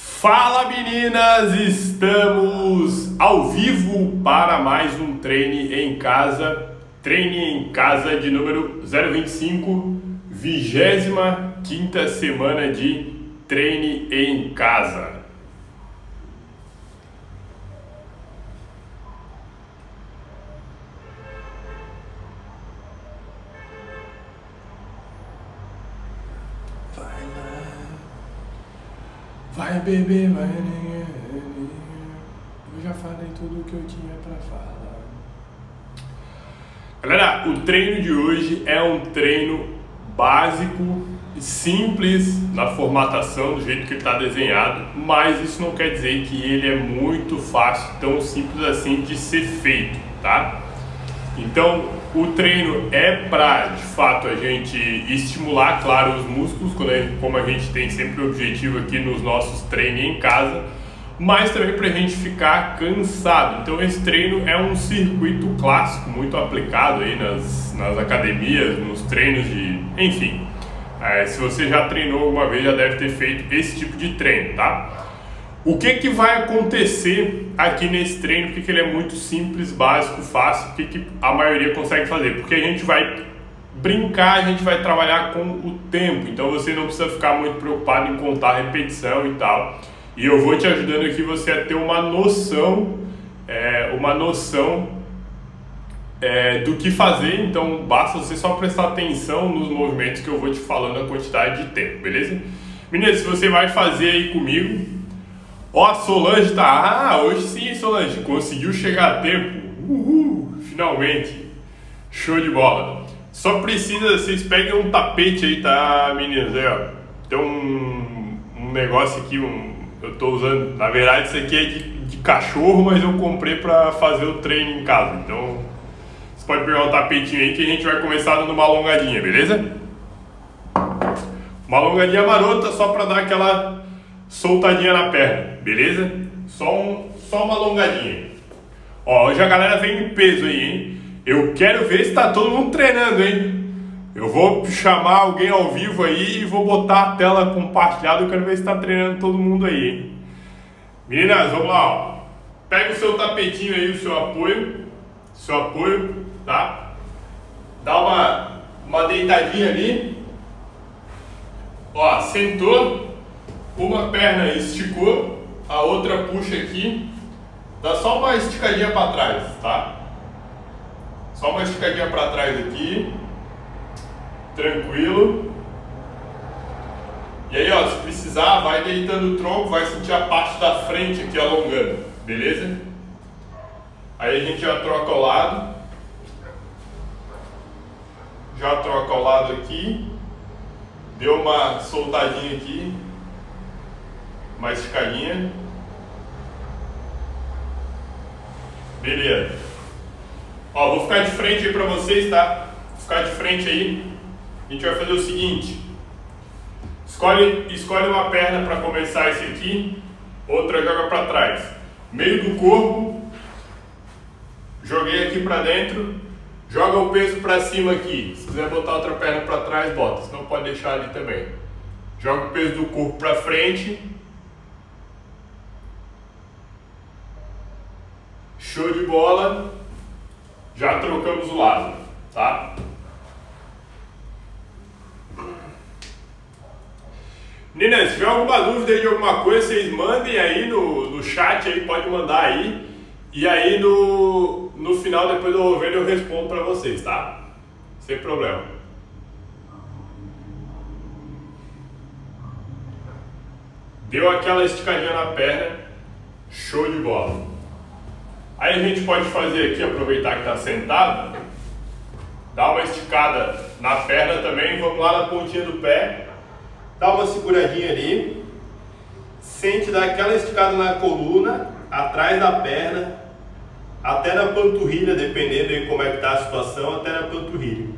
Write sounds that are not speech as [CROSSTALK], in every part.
Fala meninas, estamos ao vivo para mais um treine em casa, treine em casa de número 025, vigésima quinta semana de treine em casa. Vai beber, ninguém. Eu já falei tudo o que eu tinha para falar. Galera, o treino de hoje é um treino básico, simples na formatação, do jeito que está desenhado, mas isso não quer dizer que ele é muito fácil, tão simples assim de ser feito, tá? Então, o treino é para, de fato, a gente estimular, claro, os músculos, como a gente tem sempre o objetivo aqui nos nossos treinos em casa, mas também para a gente ficar cansado. Então, esse treino é um circuito clássico, muito aplicado aí nas, nas academias, nos treinos de. Enfim, é, se você já treinou alguma vez, já deve ter feito esse tipo de treino, tá? O que, que vai acontecer aqui nesse treino? Porque ele é muito simples, básico, fácil, o que, que a maioria consegue fazer? Porque a gente vai brincar, a gente vai trabalhar com o tempo, então você não precisa ficar muito preocupado em contar repetição e tal. E eu vou te ajudando aqui você a ter uma noção, é, uma noção é, do que fazer, então basta você só prestar atenção nos movimentos que eu vou te falando a quantidade de tempo, beleza? Meninas, se você vai fazer aí comigo, Ó, a Solange tá. Ah, hoje sim, Solange. Conseguiu chegar a tempo. Uhul, finalmente. Show de bola. Só precisa, vocês peguem um tapete aí, tá, meninas? Aí, ó. Tem um, um negócio aqui, um, eu tô usando. Na verdade, isso aqui é de, de cachorro, mas eu comprei pra fazer o treino em casa. Então, você pode pegar um tapetinho aí que a gente vai começar dando uma alongadinha, beleza? Uma alongadinha marota só pra dar aquela soltadinha na perna, beleza? Só, um, só uma alongadinha. Ó, hoje a galera vem em peso aí, hein? Eu quero ver se tá todo mundo treinando, hein? Eu vou chamar alguém ao vivo aí e vou botar a tela compartilhada. Eu quero ver se tá treinando todo mundo aí, hein? Meninas, vamos lá, ó. Pega o seu tapetinho aí, o seu apoio. Seu apoio, tá? Dá uma, uma deitadinha ali. Ó, sentou uma perna esticou, a outra puxa aqui, dá só uma esticadinha para trás, tá? Só uma esticadinha para trás aqui, tranquilo. E aí, ó, se precisar, vai deitando o tronco, vai sentir a parte da frente aqui alongando, beleza? Aí a gente já troca o lado. Já troca o lado aqui. Deu uma soltadinha aqui mais escadinha. Beleza. Ó, vou ficar de frente aí pra vocês, tá? Vou ficar de frente aí. A gente vai fazer o seguinte. Escolhe, escolhe uma perna para começar esse aqui, outra joga para trás. Meio do corpo, joguei aqui para dentro, joga o peso para cima aqui. Se quiser botar outra perna para trás, bota, senão pode deixar ali também. Joga o peso do corpo para frente, Show de bola. Já trocamos o lado, tá? Meninas, se tiver alguma dúvida de alguma coisa, vocês mandem aí no, no chat aí, pode mandar aí. E aí no, no final, depois do vou eu respondo para vocês, tá? Sem problema. Deu aquela esticadinha na perna, show de bola. Aí a gente pode fazer aqui, aproveitar que está sentado, dá uma esticada na perna também, vamos lá na pontinha do pé, dá uma seguradinha ali, sente dar aquela esticada na coluna, atrás da perna, até na panturrilha, dependendo de como é que está a situação, até na panturrilha.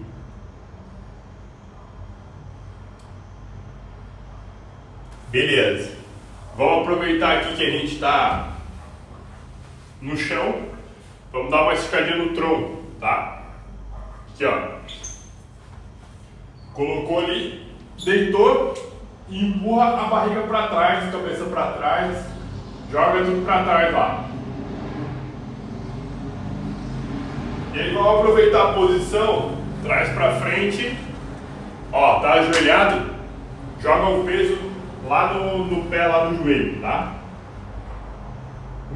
Beleza. Vamos aproveitar aqui que a gente está no chão. Vamos dar uma esticadinha no tronco, tá? Aqui, ó. Colocou ali, deitou, e empurra a barriga para trás, cabeça para trás, joga tudo para trás lá. E aí vamos aproveitar a posição, traz para frente, ó, tá ajoelhado, joga o peso lá no, no pé, lá no joelho, tá?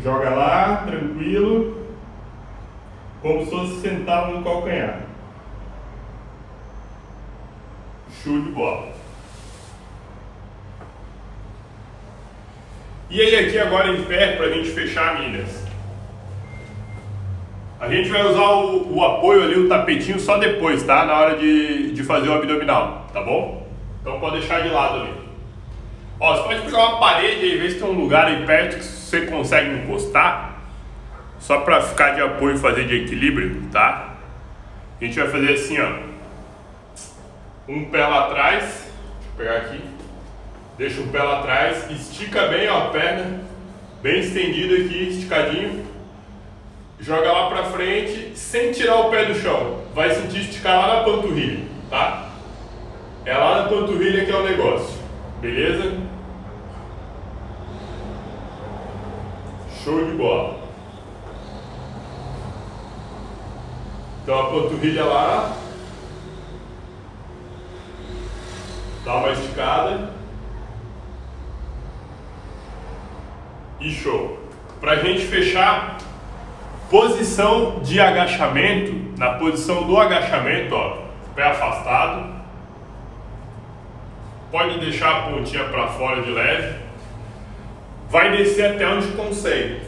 Joga lá, tranquilo, como se fosse sentado no calcanhar. Show de bola. E aí aqui agora em pé para a gente fechar, Minas. A gente vai usar o, o, apoio ali, o tapetinho só depois, tá? Na hora de, de fazer o abdominal, tá bom? Então pode deixar de lado ali. Ó, você pode pegar uma parede e ver se tem um lugar aí perto que você consegue encostar. Só para ficar de apoio e fazer de equilíbrio, tá? A gente vai fazer assim, ó. Um pé lá atrás. Deixa eu pegar aqui. Deixa o pé lá atrás. Estica bem ó, a perna. Bem estendido aqui, esticadinho joga lá pra frente sem tirar o pé do chão. Vai sentir esticar lá na panturrilha, tá? É lá na panturrilha que é o negócio, beleza? Show de bola. Então a panturrilha lá. Dá uma esticada. E show. Pra gente fechar, Posição de agachamento, na posição do agachamento, ó, pé afastado. Pode deixar a pontinha para fora de leve. Vai descer até onde consegue.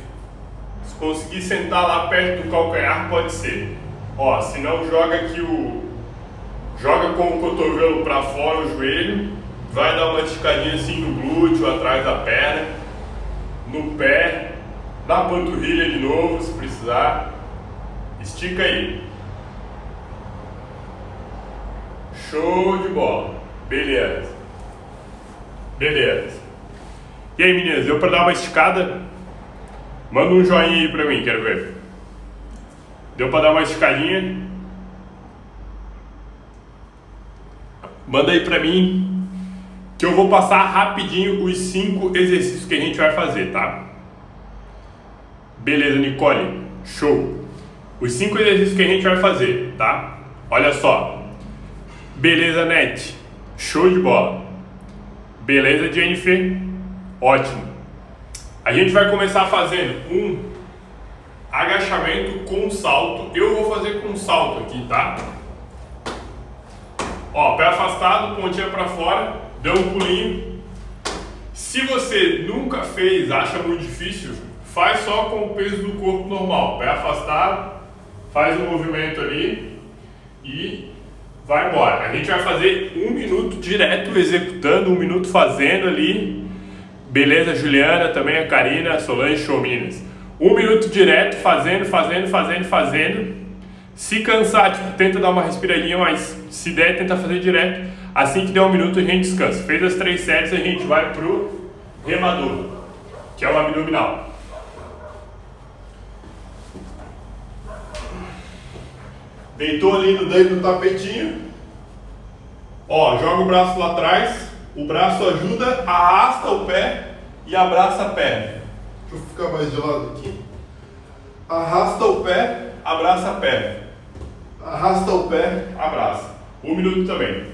Se conseguir sentar lá perto do calcanhar, pode ser. Ó, se não joga aqui o joga com o cotovelo para fora o joelho, vai dar uma esticadinha assim no glúteo, atrás da perna, no pé, na panturrilha de novo, se precisar. Estica aí. Show de bola. Beleza. Beleza. E aí, meninas, deu para dar uma esticada? Manda um joinha aí pra mim, quero ver. Deu para dar uma esticadinha? Manda aí pra mim que eu vou passar rapidinho os cinco exercícios que a gente vai fazer, tá? Beleza, Nicole. Show. Os cinco exercícios que a gente vai fazer, tá? Olha só. Beleza, Net. Show de bola. Beleza, Jennifer. Ótimo. A gente vai começar fazendo um agachamento com salto. Eu vou fazer com salto aqui, tá? Ó, pé afastado, pontinha para fora, deu um pulinho. Se você nunca fez, acha muito difícil, faz só com o peso do corpo normal, pé afastado, faz o um movimento ali e vai embora. A gente vai fazer um minuto direto executando, um minuto fazendo ali. Beleza, Juliana, também a Karina, a Solange, Show Minas. Um minuto direto, fazendo, fazendo, fazendo, fazendo. Se cansar, tipo, tenta dar uma respiradinha, mas se der, tenta fazer direto. Assim que der um minuto, a gente descansa. Fez as três séries, a gente vai pro remador, que é o abdominal. Deitou ali no dedo no tapetinho. Ó, joga o braço lá atrás. O braço ajuda, arrasta o pé e abraça a perna. Deixa eu ficar mais de lado aqui. Arrasta o pé, abraça a perna. Arrasta o pé, abraça. Um minuto também.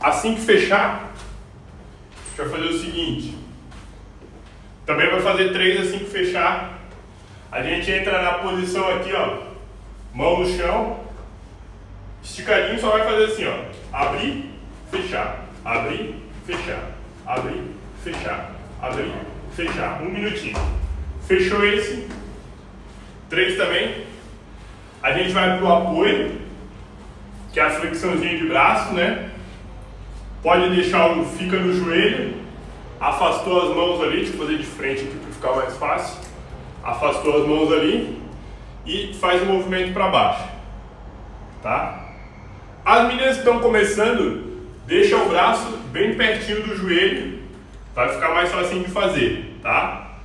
Assim que fechar, a gente vai fazer o seguinte. Também vai fazer três assim que fechar. A gente entra na posição aqui, ó. Mão no chão, Esticadinho só vai fazer assim, ó. Abrir, fechar. Abrir, fechar. Abrir, fechar. Abrir, fechar. Um minutinho. Fechou esse. Três também. A gente vai pro apoio, que é a flexãozinha de braço, né? Pode deixar o fica no joelho. Afastou as mãos ali, deixa eu fazer de frente aqui para ficar mais fácil. Afastou as mãos ali e faz o movimento para baixo. Tá? As meninas que estão começando, deixa o braço bem pertinho do joelho, vai ficar mais fácil de fazer, tá?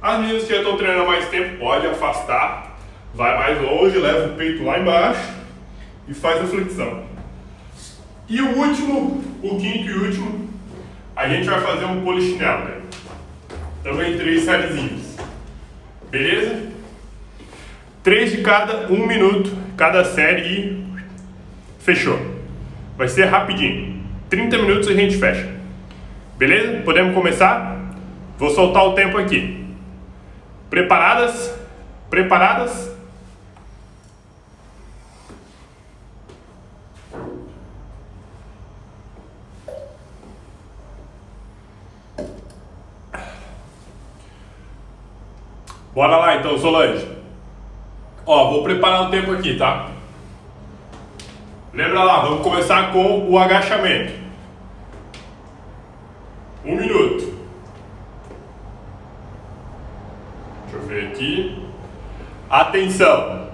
As meninas que já estão treinando há mais tempo, pode afastar, vai mais longe, leva o peito lá embaixo e faz a flexão. E o último, o quinto e último, a a gente vai fazer um polichinelo, né? Também três sériezinhas. Beleza? Três de cada, um minuto, cada série e fechou. Vai ser rapidinho. 30 minutos a gente fecha. Beleza? Podemos começar? Vou soltar o tempo aqui. Preparadas? Preparadas? Bora lá então, Solange. Ó, vou preparar o tempo aqui, tá? Lembra lá, vamos começar com o agachamento. Um minuto. Deixa eu ver aqui. Atenção.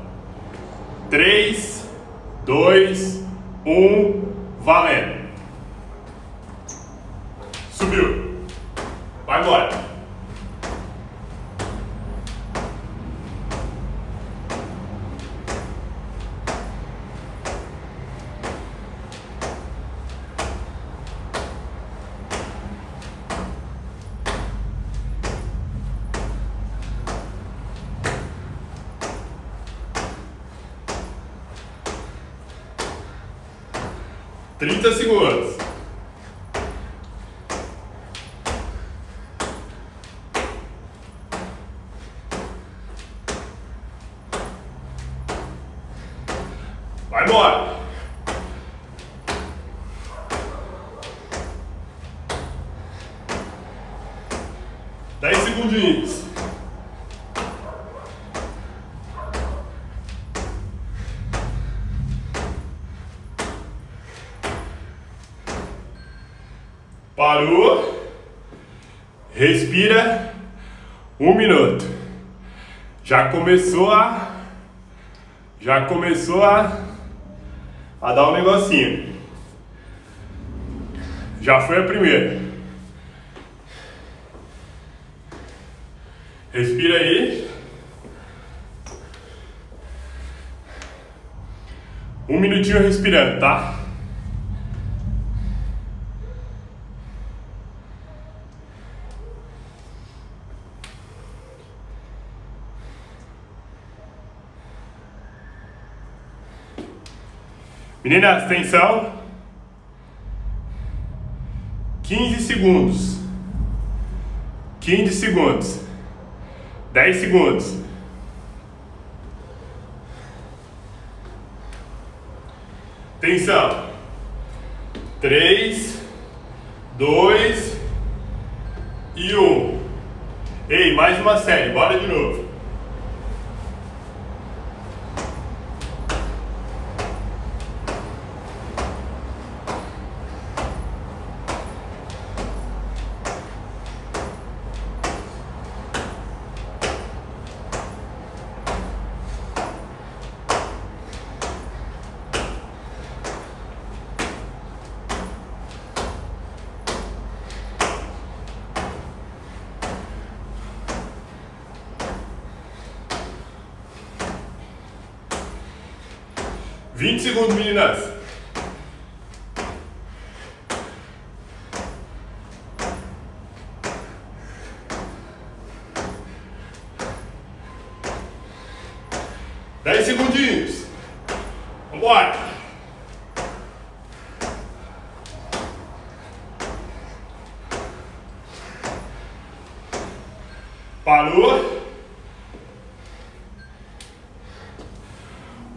3, 2, 1, valendo. Subiu. Vai embora. 30 segundos. Vai embora. Dez segundinhos. Parou. Respira. Um minuto. Já começou a. Já começou a. A dar um negocinho. Já foi a primeira. Respira aí. Um minutinho respirando, tá? Meninas, atenção. 15 segundos. 15 segundos. 10 segundos. Atenção. 3, 2 e 1. Ei, mais uma série. Bora de novo. Vinte segundos, meninas. Dez segundinhos. Vambora. Parou.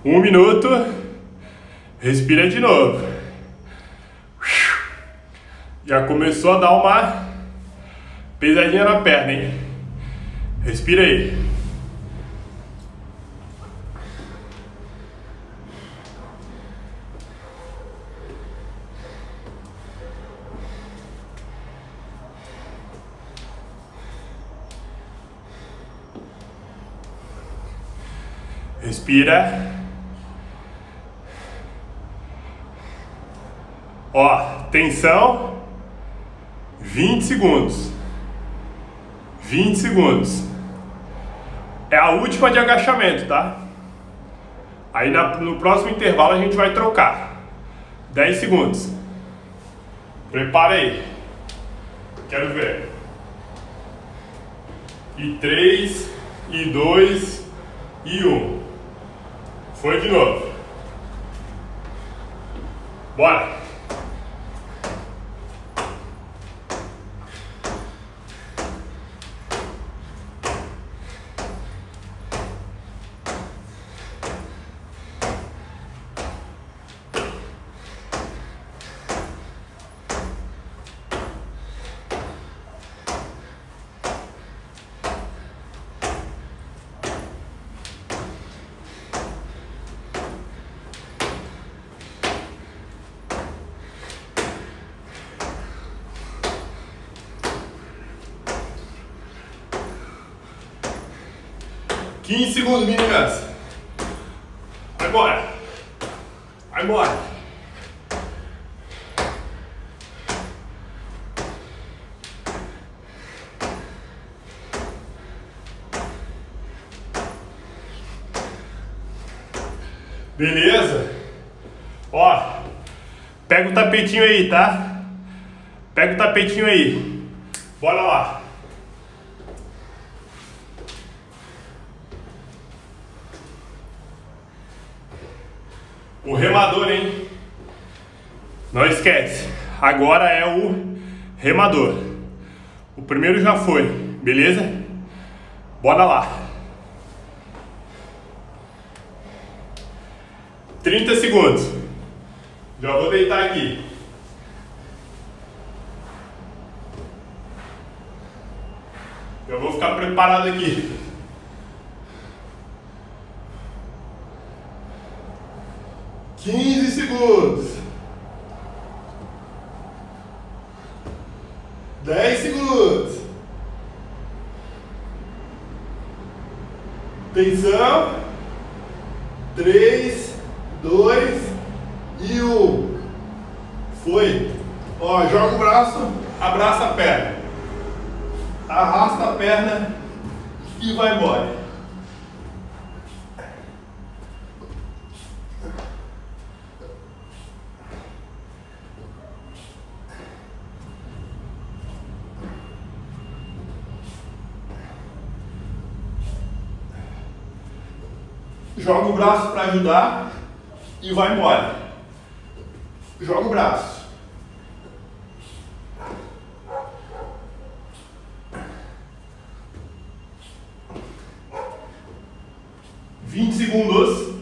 Um minuto. Respira de novo. Já começou a dar uma pesadinha na perna, hein? Respira aí. Respira. Ó, tensão. 20 segundos. 20 segundos. É a última de agachamento, tá? Aí na, no próximo intervalo a gente vai trocar. 10 segundos. Prepara aí. Quero ver. E três, e dois, e um. Foi de novo. Bora! 15 segundos, meninas. Vai embora. Vai embora. Beleza? Ó, pega o tapetinho aí, tá? Pega o tapetinho aí. Bora lá. O remador, hein? Não esquece. Agora é o remador. O primeiro já foi, beleza? Bora lá. 30 segundos. Já vou deitar aqui. Eu vou ficar preparado aqui. 15 segundos. 10 segundos. Atenção. 3, 2 e 1. Foi. Ó, joga o braço, abraça a perna. Arrasta a perna e vai embora. Joga o braço para ajudar e vai embora. Joga o braço. Vinte segundos.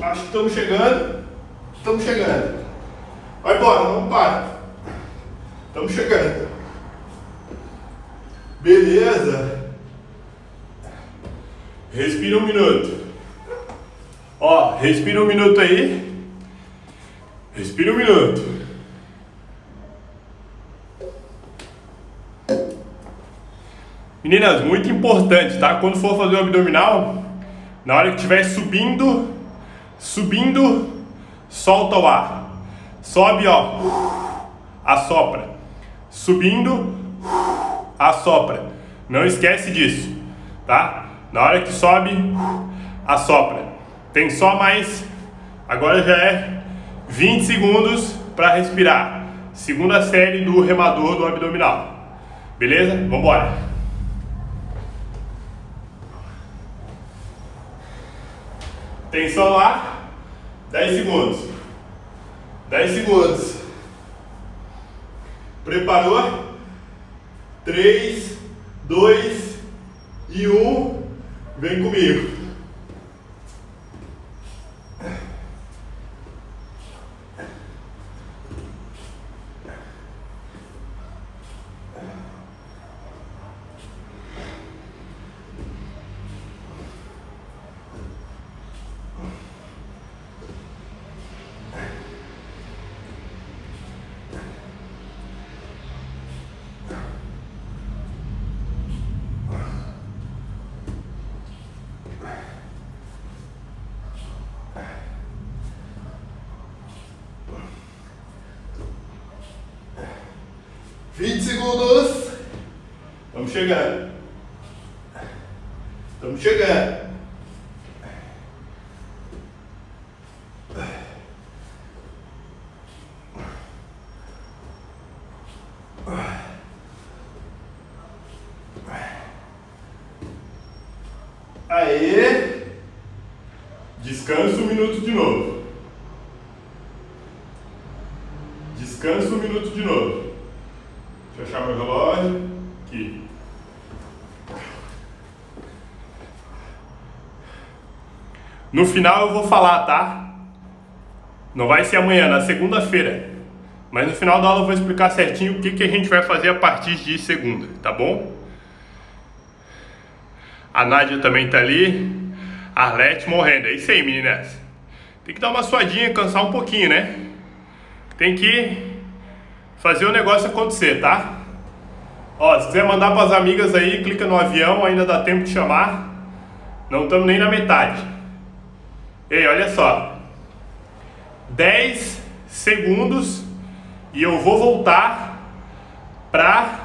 Acho que estamos chegando. Estamos chegando. Vai embora, não para. Estamos chegando. Beleza. Respira um minuto. Ó, respira um minuto aí. Respira um minuto. Meninas, muito importante, tá? Quando for fazer o abdominal, na hora que estiver subindo, subindo, solta o ar. Sobe, ó. Assopra. Subindo, assopra. Não esquece disso, tá? Na hora que sobe, assopra. Tem só mais. Agora já é 20 segundos para respirar. Segunda série do remador do abdominal. Beleza? Vamos embora. Tensão lá. 10 segundos. 10 segundos. Preparou? 3, 2 e 1. Vem comigo. Vinte segundos. Vamos chegando. Estamos chegando. Aê! Descansa um minuto de novo. Descansa um minuto de novo. Deixa eu achar meu relógio. Aqui. No final eu vou falar, tá? Não vai ser amanhã, na segunda-feira. Mas no final da aula eu vou explicar certinho o que, que a gente vai fazer a partir de segunda, tá bom? A Nádia também tá ali. Arlete morrendo. É isso aí, meninas. Tem que dar uma suadinha, cansar um pouquinho, né? Tem que fazer o negócio acontecer, tá? Ó, se quiser mandar para as amigas aí, clica no avião, ainda dá tempo de chamar. Não estamos nem na metade. Ei, olha só. 10 segundos e eu vou voltar para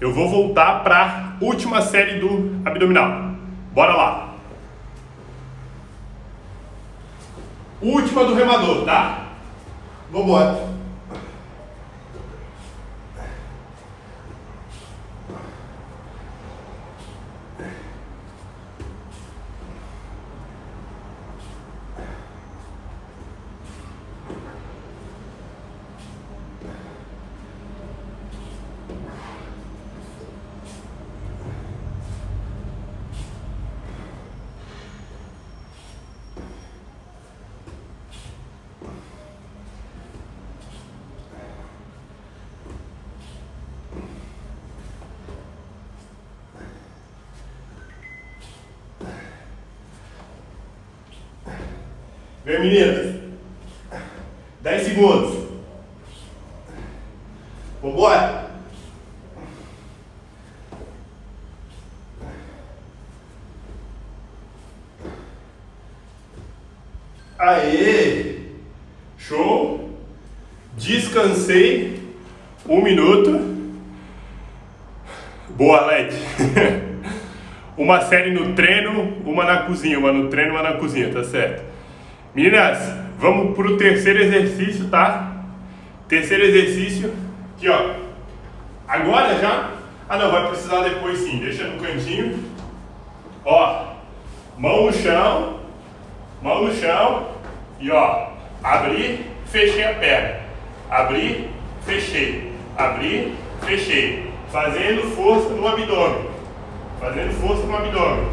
eu vou voltar para última série do abdominal. Bora lá. Última do remador, tá? Vambora. Vem meninas. 10 segundos. Vambora. Aê! Show! Descansei um minuto. Boa, Led. [LAUGHS] uma série no treino, uma na cozinha, uma no treino, uma na cozinha, tá certo? Meninas, vamos pro terceiro exercício, tá? Terceiro exercício, aqui ó. Agora já? Ah não, vai precisar depois sim, deixa no cantinho. Ó, mão no chão, mão no chão e ó, abri, fechei a perna. Abri, fechei. Abri, fechei. Fazendo força no abdômen. Fazendo força no abdômen.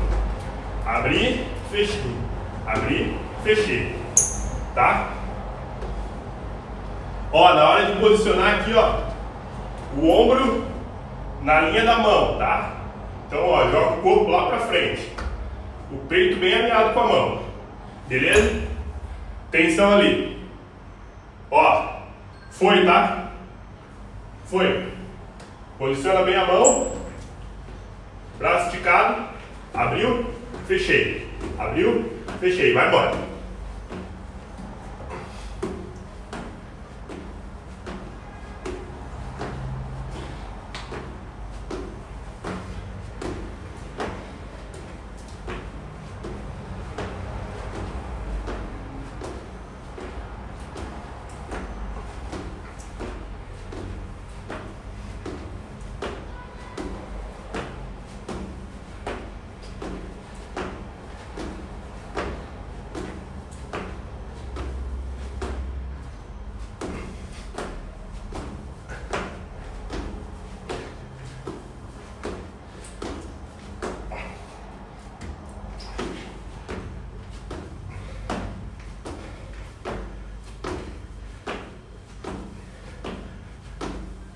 Abri, fechei. Abri, fechei, tá? Ó, na hora de posicionar aqui, ó, o ombro na linha da mão, tá? Então, ó, joga o corpo lá pra frente, o peito bem alinhado com a mão, beleza? Tensão ali, ó, foi, tá? Foi. Posiciona bem a mão, braço esticado, abriu, fechei, abriu, fechei, vai embora.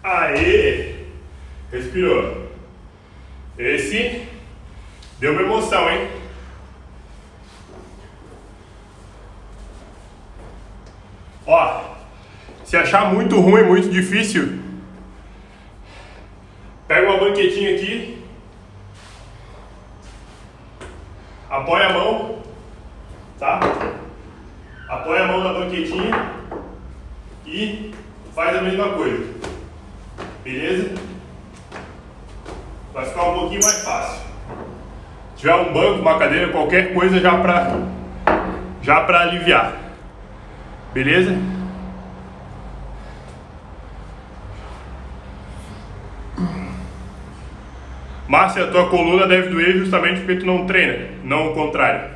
Aê! Respirou. Esse deu uma emoção, hein? Ó, se achar muito ruim, muito difícil, pega uma banquetinha aqui, apoia a mão, tá? Apoia a mão na banquetinha e faz a mesma coisa. Beleza? Vai ficar um pouquinho mais fácil. tiver um banco, uma cadeira, qualquer coisa já para já para aliviar. Beleza? Márcia, a tua coluna deve doer justamente porque tu não treina, não o contrário.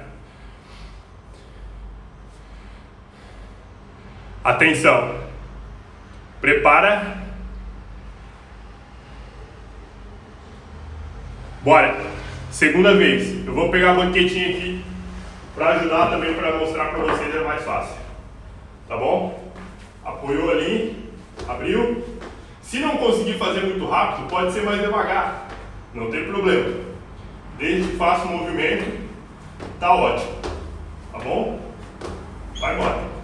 Atenção. Prepara. Bora. Segunda vez. Vou pegar a banquetinha aqui para ajudar também para mostrar para vocês é mais fácil. Tá bom? Apoiou ali, abriu. Se não conseguir fazer muito rápido, pode ser mais devagar. Não tem problema. Desde que faça o movimento, tá ótimo. Tá bom? Vai embora.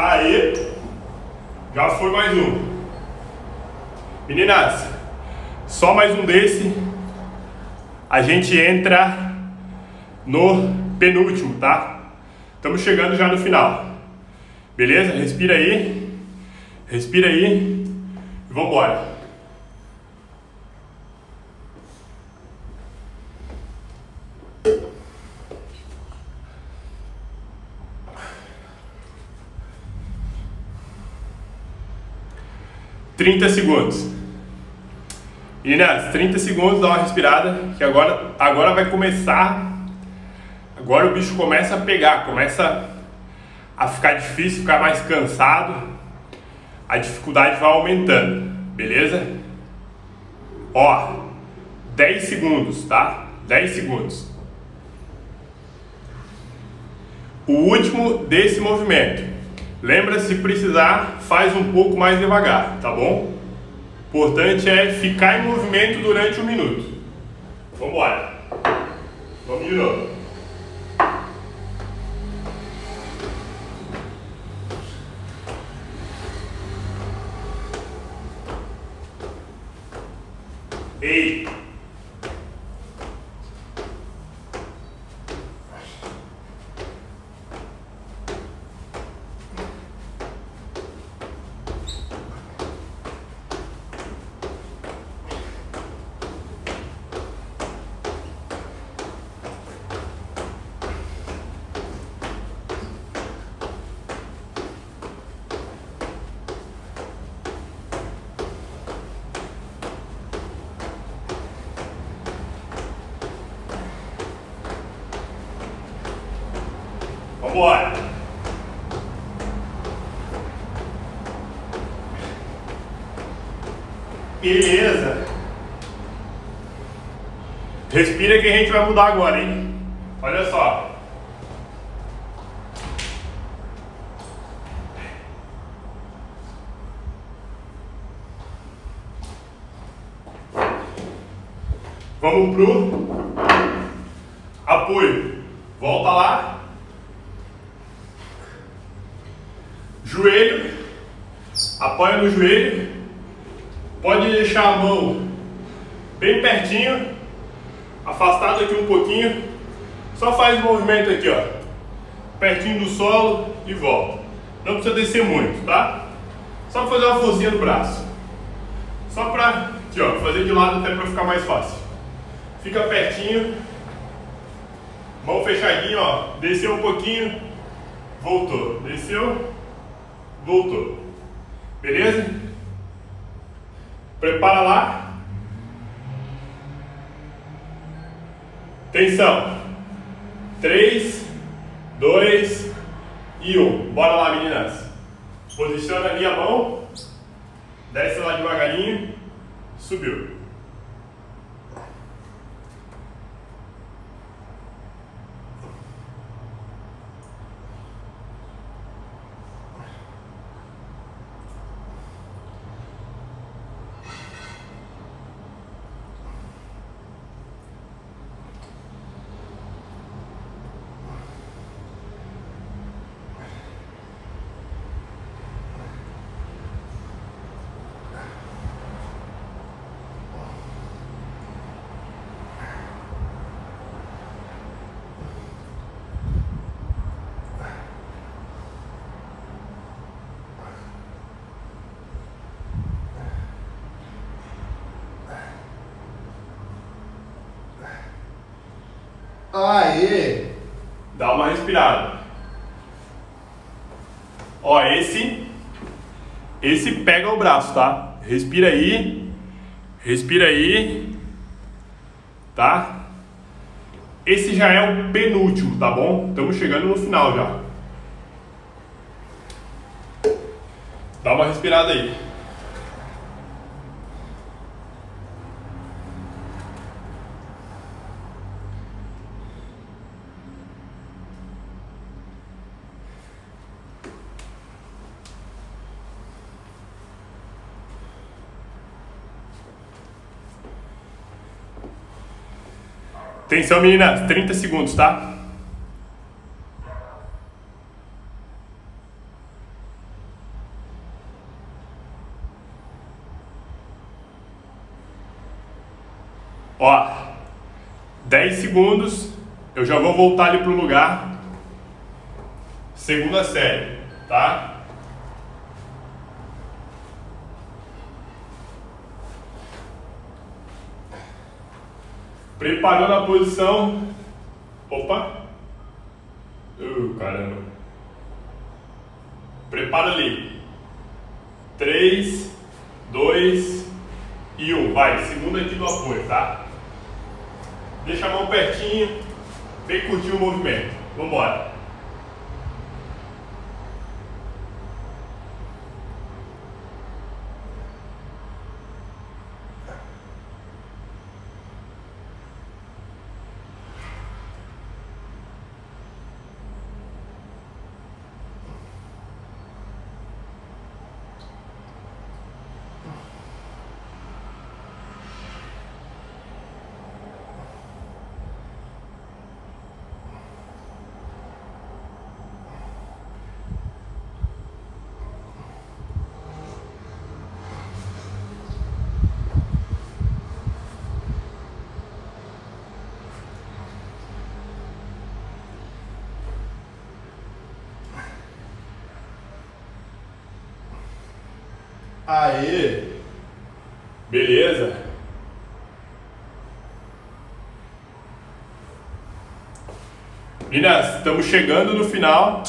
Aí, mais um. Meninas, só mais um desse. A gente entra no penúltimo, tá? Estamos chegando já no final. Beleza? Respira aí. Respira aí. E vambora. 30 segundos. Meninas, 30 segundos, dá uma respirada, que agora, agora vai começar. Agora o bicho começa a pegar, começa a ficar difícil, ficar mais cansado. A dificuldade vai aumentando, beleza? Ó, 10 segundos, tá? 10 segundos. O último desse movimento. Lembra, se precisar, faz um pouco mais devagar, tá bom? Importante é ficar em movimento durante um minuto. Vamos embora. Vamos de novo. Ei! Vambora. Beleza. Respira que a gente vai mudar agora, hein? Olha só. Vamos pro apoio. Volta lá. Joelho, apoia no joelho, pode deixar a mão bem pertinho, afastado aqui um pouquinho, só faz o movimento aqui, ó, pertinho do solo e volta. Não precisa descer muito, tá? Só fazer uma forcinha no braço. Só pra, aqui ó, fazer de lado até pra ficar mais fácil. Fica pertinho, mão fechadinha, ó, desceu um pouquinho, voltou, desceu, voltou. Beleza? Prepara lá. Atenção. 3, 2 e 1. Bora lá, meninas. Posiciona ali a mão. Desce lá devagarinho. Subiu. Dá uma respirada. Ó, esse esse pega o braço, tá? Respira aí. Respira aí. Tá? Esse já é o penúltimo, tá bom? Estamos chegando no final já. Dá uma respirada aí. Atenção meninas, 30 segundos, tá? Ó, 10 segundos, eu já vou voltar ali pro lugar. Segunda série, tá? Preparando a posição. Opa! Uh, caramba. Prepara ali. 3, 2 e 1. Vai, segunda aqui do apoio, tá? Deixa a mão pertinho. Vem curtir o movimento. Vambora. Aê! Beleza? Meninas, estamos chegando no final.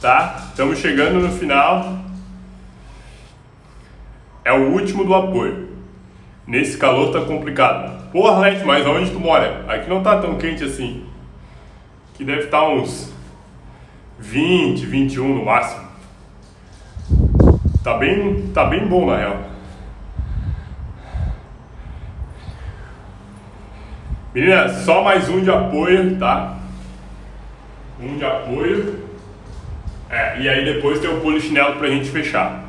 Tá? Estamos chegando no final. É o último do apoio. Nesse calor tá complicado. Pô, Arlete, mas onde tu mora? Aqui não tá tão quente assim. Aqui deve estar uns 20, 21 no máximo. Tá bem, tá bem bom na real. Meninas, só mais um de apoio, tá? Um de apoio. É, e aí depois tem o polichinelo pra gente fechar.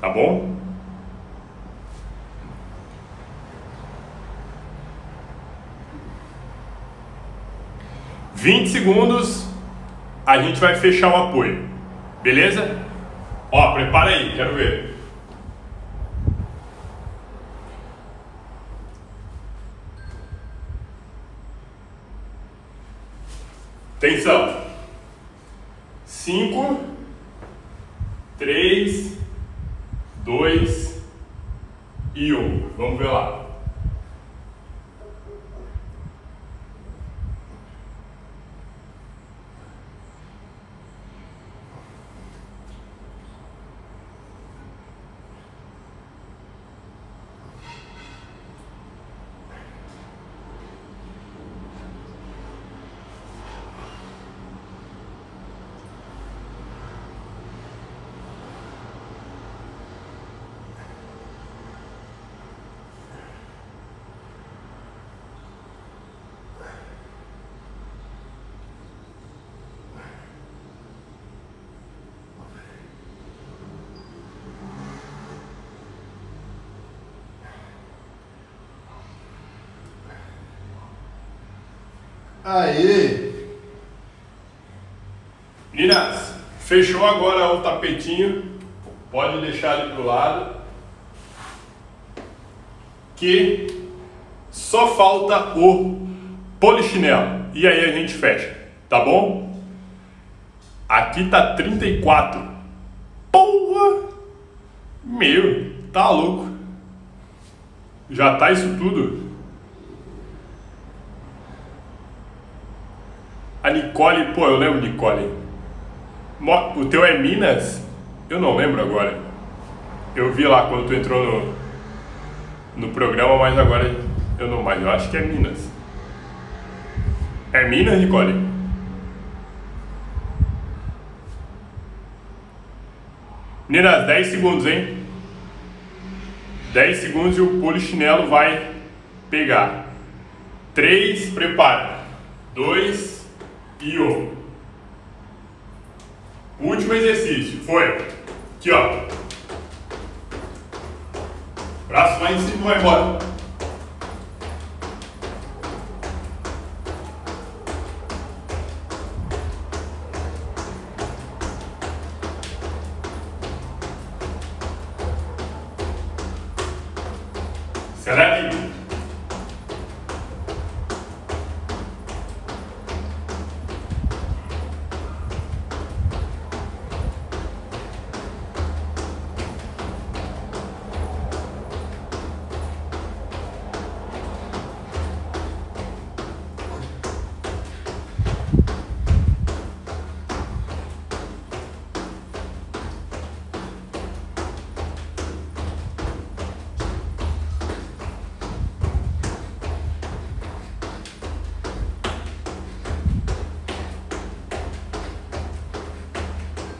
Tá bom? Vinte segundos, a gente vai fechar o apoio. Beleza? Ó, prepara aí, quero ver. Atenção. Cinco, três, dois e um. Vamos ver lá. Aê! Meninas, fechou agora o tapetinho. Pode deixar ali pro lado. Que só falta o polichinelo. E aí a gente fecha, tá bom? Aqui tá 34. Porra! Meu, tá louco. Já tá isso tudo? Nicole, pô, eu lembro Nicole. O teu é Minas? Eu não lembro agora. Eu vi lá quando tu entrou no, no programa, mas agora eu não mais. Eu acho que é Minas. É Minas, Nicole? Meninas, 10 segundos, hein? 10 segundos e o polichinelo vai pegar. 3, prepara. 2 e 1. Um. Último exercício. Foi. Aqui, ó. Braço lá em cima vai embora.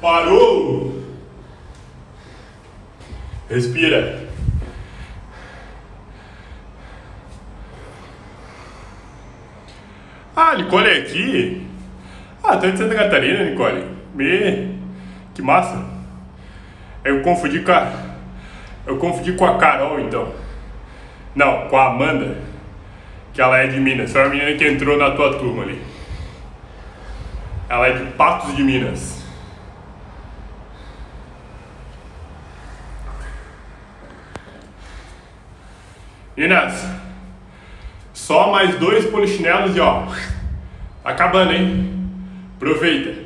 Parou! Respira. Ah, Nicole é aqui? Ah, tá de Santa Catarina, Nicole. Me... Que massa. Eu confundi com a... Eu confundi com a Carol, então. Não, com a Amanda. Que ela é de Minas. Foi a menina que entrou na tua turma ali. Ela é de Patos de Minas. Meninas, só mais dois polichinelos e ó, tá acabando, hein? Aproveita.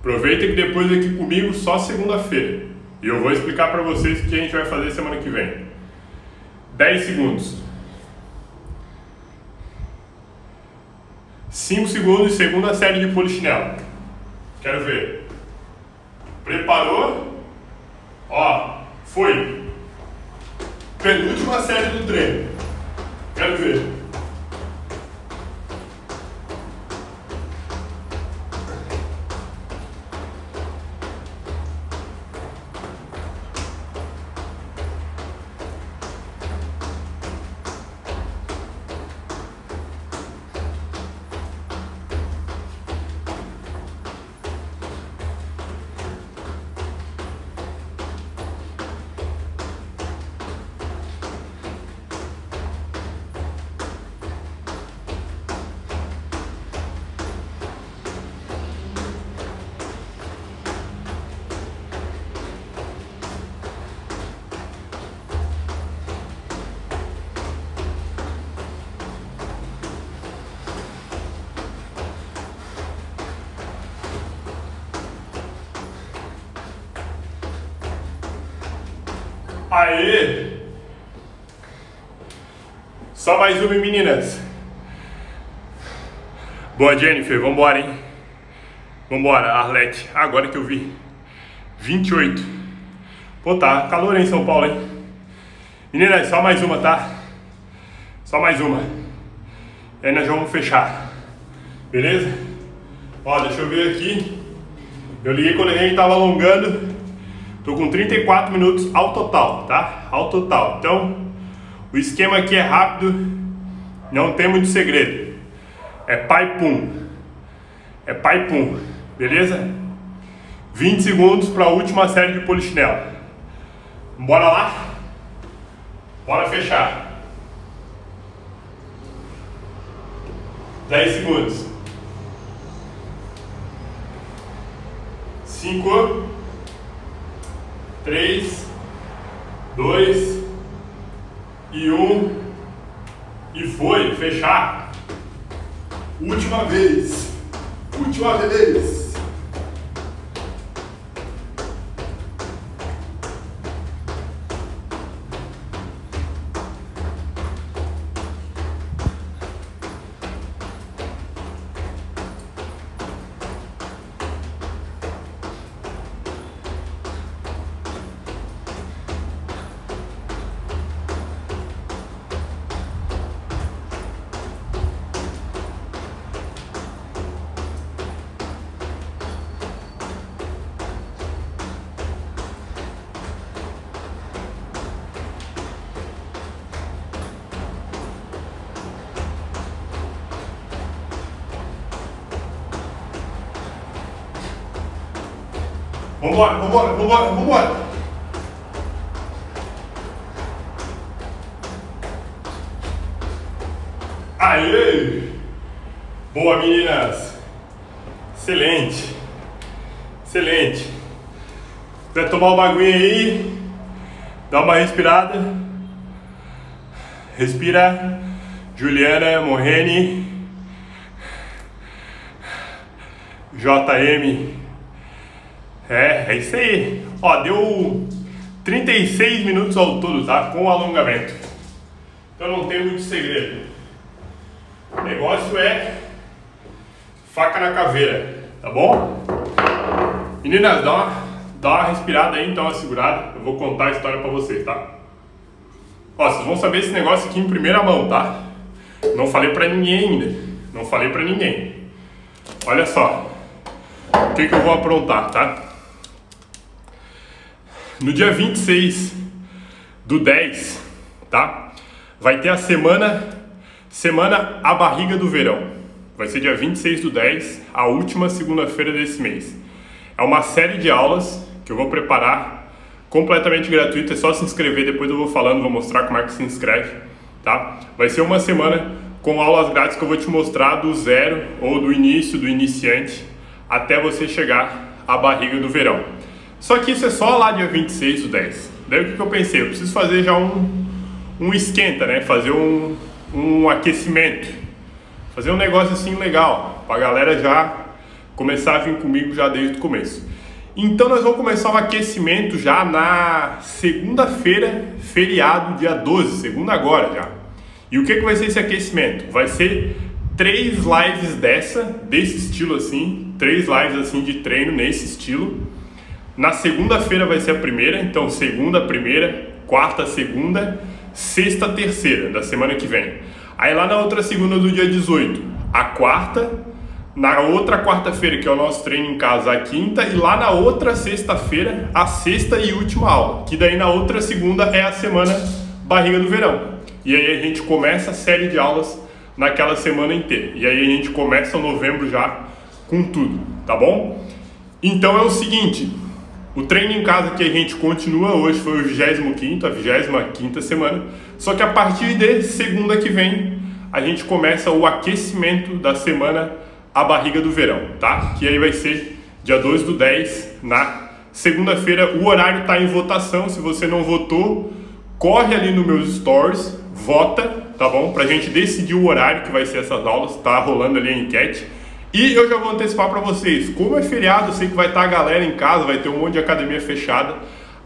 Aproveita que depois aqui comigo só segunda-feira. E eu vou explicar pra vocês o que a gente vai fazer semana que vem. 10 segundos. 5 segundos, segunda série de polichinelo. Quero ver. Preparou? Ó, foi. Penúltima série do treino. Quero ver. Aê! Só mais uma, meninas. Boa, Jennifer. Vambora, hein? Vambora, Arlete. Agora que eu vi. 28. Pô, tá calor em São Paulo, hein? Meninas, só mais uma, tá? Só mais uma. E aí nós vamos fechar. Beleza? Ó, deixa eu ver aqui. Eu liguei quando a gente tava alongando. Tô com 34 minutos ao total, tá? Ao total. Então, o esquema aqui é rápido, não tem muito segredo. É pai pum. É pai pum. Beleza? 20 segundos para a última série de polichinelo. Bora lá? Bora fechar. 10 segundos. 5 3 2 e 1 e foi, fechar. Última vez. Última vez. Vambora, vambora. Aê! Boa, meninas! Excelente! Excelente! Quer tomar um bagulho aí? Dá uma respirada. Respira. Juliana Morreni. JM. É, é isso aí. Ó, deu 36 minutos ao todo, tá? Com alongamento. Então não tem muito segredo. O negócio é faca na caveira, tá bom? Meninas, dá uma, dá uma respirada aí, então uma segurada. Eu vou contar a história pra vocês, tá? Ó, vocês vão saber esse negócio aqui em primeira mão, tá? Não falei pra ninguém ainda. Não falei pra ninguém. Olha só. O que, que eu vou aprontar, tá? No dia 26 do 10, tá? Vai ter a semana Semana A Barriga do Verão. Vai ser dia 26 do 10, a última segunda-feira desse mês. É uma série de aulas que eu vou preparar completamente gratuito, é só se inscrever, depois eu vou falando, vou mostrar como é que se inscreve, tá? Vai ser uma semana com aulas grátis que eu vou te mostrar do zero ou do início, do iniciante, até você chegar à barriga do verão. Só que isso é só lá dia 26 do 10. Daí o que, eu pensei? Eu preciso fazer já um, um esquenta, né? Fazer um, um aquecimento, fazer um negócio assim legal, para a galera já começar a vir comigo já desde o começo. Então nós vamos começar o aquecimento já na segunda-feira, feriado, dia 12, segunda agora já. E o que, que vai ser esse aquecimento? Vai ser três lives dessa, desse estilo assim, três lives assim de treino nesse estilo. Na segunda-feira vai ser a primeira, então segunda, primeira, quarta, segunda sexta, terceira da semana que vem. Aí lá na outra segunda do dia 18, a quarta, na outra quarta-feira, que é o nosso treino em casa, a quinta, e lá na outra sexta-feira, a sexta e última aula, que daí na outra segunda é a semana barriga do verão. E aí a gente começa a série de aulas naquela semana inteira. E aí a gente começa novembro já com tudo, tá bom? Então é o seguinte, o treino em casa que a gente continua hoje foi o 25 a 25 semana. Só que a partir de segunda que vem, a gente começa o aquecimento da semana a barriga do verão, tá? Que aí vai ser dia 2 do 10, na segunda-feira. O horário está em votação. Se você não votou, corre ali no meus stories, vota, tá bom? Pra gente decidir o horário que vai ser essas aulas. Tá rolando ali a enquete. E eu já vou antecipar para vocês, como é feriado, eu sei que vai estar tá a galera em casa, vai ter um monte de academia fechada.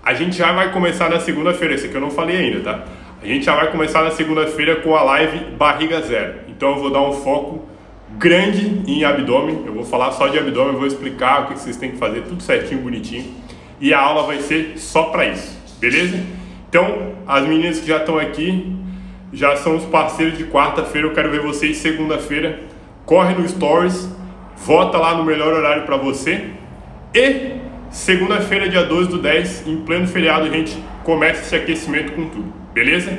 A gente já vai começar na segunda-feira, isso aqui eu não falei ainda, tá? A gente já vai começar na segunda-feira com a live Barriga Zero. Então eu vou dar um foco grande em abdômen, eu vou falar só de abdômen, vou explicar o que vocês têm que fazer, tudo certinho, bonitinho. E a aula vai ser só para isso, beleza? Então, as meninas que já estão aqui, já são os parceiros de quarta-feira, eu quero ver vocês segunda-feira. Corre no Stories, vota lá no melhor horário para você. E segunda-feira, dia 12 do 10, em pleno feriado, a gente começa esse aquecimento com tudo, beleza?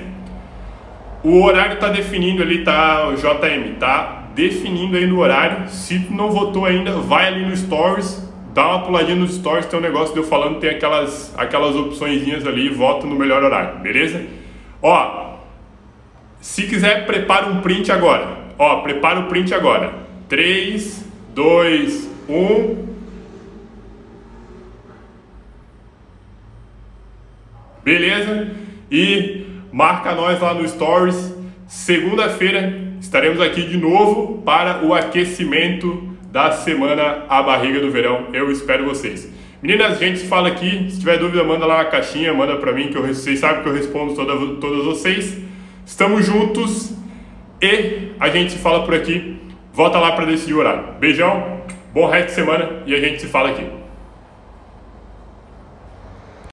O horário tá definindo ali, tá? O JM tá definindo aí no horário. Se tu não votou ainda, vai ali no Stories, dá uma puladinha nos Stories, tem um negócio de eu falando, tem aquelas, aquelas opções ali vota no melhor horário, beleza? Ó, se quiser, prepara um print agora. Ó, prepara o print agora. 3, 2, 1. Beleza? E marca nós lá no Stories. Segunda-feira estaremos aqui de novo para o aquecimento da semana A Barriga do Verão. Eu espero vocês. Meninas, a gente fala aqui. Se tiver dúvida, manda lá na caixinha, manda para mim, que eu, vocês sabem que eu respondo toda, todas vocês. Estamos juntos e a gente fala por aqui. Volta lá para decidir o horário. Beijão, bom resto de semana e a gente se fala aqui.